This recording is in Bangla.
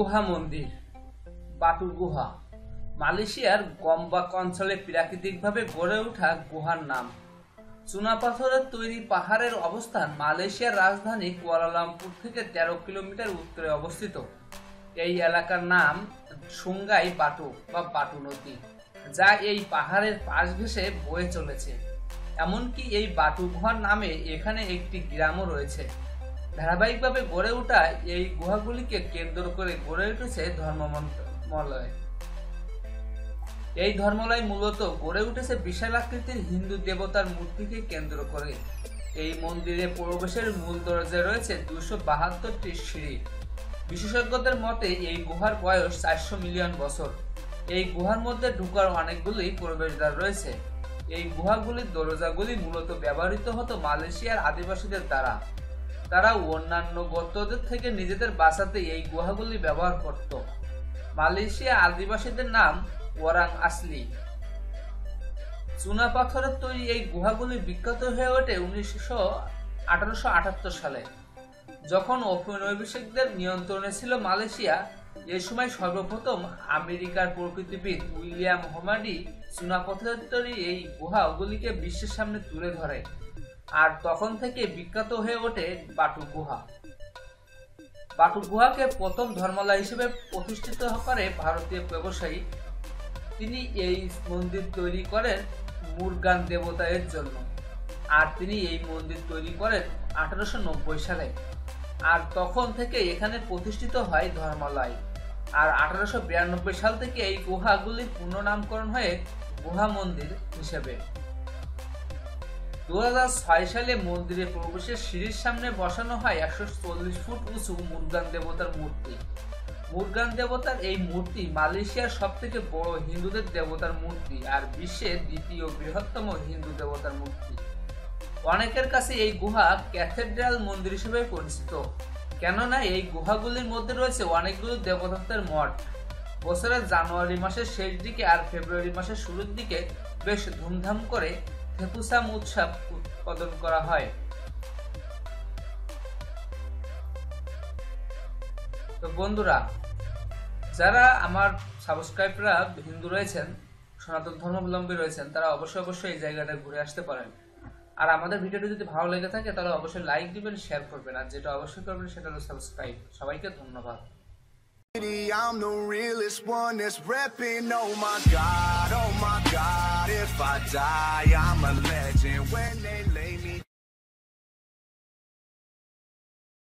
গুহা মন্দির বাটু গুহা। মালয়েশিয়ার গম্বাক অঞ্চলে প্রাকৃতিকভাবে গড়ে ওঠা গুহার নাম। চুনাপাথরের তৈরি পাহাড়ের অবস্থান মালয়েশিয়ার রাজধানী কুয়ালালামপুর থেকে তেরো কিলোমিটার উত্তরে অবস্থিত। এই এলাকার নাম সুঙ্গাই বাটু বা বাটু নদী, যা এই পাহাড়ের পাশ ঘেঁষে বয়ে চলেছে। এমনকি এই বাটু গুহার নামে এখানে একটি গ্রামও রয়েছে। ধারাবাহিকভাবে গড়ে ওঠা এই গুহাগুলিকে কেন্দ্র করে গড়ে উঠেছে ধর্মমন্ত্রণালয় এই ধর্মলয় মূলত গড়ে উঠেছে বিশাল আকৃতির হিন্দু দেবতার মূর্তিকে কেন্দ্র করে। এই মন্দিরে প্রবেশের মূল দরজায় রয়েছে দুশো বাহাত্তরটি সিঁড়ি। বিশেষজ্ঞদের মতে এই গুহার বয়স চারশো মিলিয়ন বছর। এই গুহার মধ্যে ঢুকার অনেকগুলি প্রবেশদ্বার রয়েছে। এই গুহাগুলির দরজাগুলি মূলত ব্যবহৃত হতো মালয়েশিয়ার আদিবাসীদের দ্বারা। তারা অন্যান্য গোত্রদের থেকে নিজেদের বাঁচাতে এই গুহাগুলি ব্যবহার করত। মালয়েশিয়া আদিবাসীদের নাম ওয়ারাং আসলি। চুনা পাথরের তৈরি এই গুহাগুলি বিখ্যাত হয়ে ওঠে উনিশশো আঠারোশো সালে। যখন ঔপনিবেশিকদের নিয়ন্ত্রণে ছিল মালয়েশিয়া, এ সময় সর্বপ্রথম আমেরিকার প্রকৃতিবিদ উইলিয়াম হোমাডি চুনাপথরের তৈরি এই গুহাগুলিকে বিশ্বের সামনে তুলে ধরে। আর তখন থেকে বিখ্যাত হয়ে ওঠে বাটু গুহা। বাটু গুহাকে প্রথম ধর্মালয় হিসেবে প্রতিষ্ঠিত করে ভারতীয় ব্যবসায়ী। তিনি এই মন্দির তৈরি করেন মুরগান দেবতায়ের জন্য। আর তিনি এই মন্দির তৈরি করেন আঠারোশো নব্বই সালে। আর তখন থেকে এখানে প্রতিষ্ঠিত হয় ধর্মালয়। আর আঠারোশো বিরানব্বই সাল থেকে এই গুহাগুলির পুনঃনামকরণ হয়ে গুহা মন্দির হিসেবে। দু হাজার ছয় সালে মন্দিরে প্রবেশের সিঁড়ির সামনে বসানো হয় একশো চল্লিশ ফুট উঁচু মুরগান দেবতার মূর্তি। মুরগান দেবতার এই মূর্তি মালয়েশিয়ার সব থেকে বড় হিন্দুদের দেবতার মূর্তি আর বিশ্বের দ্বিতীয় বৃহত্তম হিন্দু দেবতার মূর্তি। অনেকের কাছে এই গুহা ক্যাথেড্রাল মন্দির হিসেবে পরিচিত। কেননা এই গুহাগুলির মধ্যে রয়েছে অনেকগুলো দেবতাদের মঠ। বছরের জানুয়ারি মাসের শেষ দিকে আর ফেব্রুয়ারি মাসের শুরুর দিকে বেশ ধুমধাম করে থেপুসাম উৎসব উৎপাদন করা হয়। তো বন্ধুরা যারা আমার সাবস্ক্রাইবরা হিন্দু রয়েছেন সনাতন ধর্মাবলম্বী রয়েছেন তারা অবশ্যই অবশ্যই এই জায়গাটা ঘুরে আসতে পারেন। আর আমাদের ভিডিওটি যদি ভালো লেগে থাকে তাহলে অবশ্যই লাইক দিবেন শেয়ার করবেন আর যেটা অবশ্যই করবেন সেটা হলো সাবস্ক্রাইব সবাইকে ধন্যবাদ। I'm the realest one that's repping. Oh my god, oh my God, if I die, I'm a legend. When they lay me